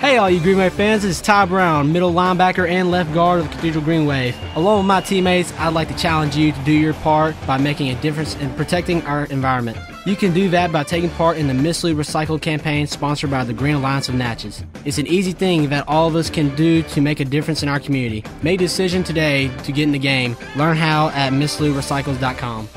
Hey, all you Green Wave fans, it's Ty Brown, middle linebacker and left guard of the Cathedral Green Wave. Along with my teammates, I'd like to challenge you to do your part by making a difference in protecting our environment. You can do that by taking part in the Miss Lou Recycle campaign sponsored by the Green Alliance of Natchez. It's an easy thing that all of us can do to make a difference in our community. Make a decision today to get in the game. Learn how at MissLouRecycles.com.